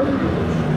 Amém?